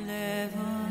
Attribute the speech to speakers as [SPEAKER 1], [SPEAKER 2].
[SPEAKER 1] Level.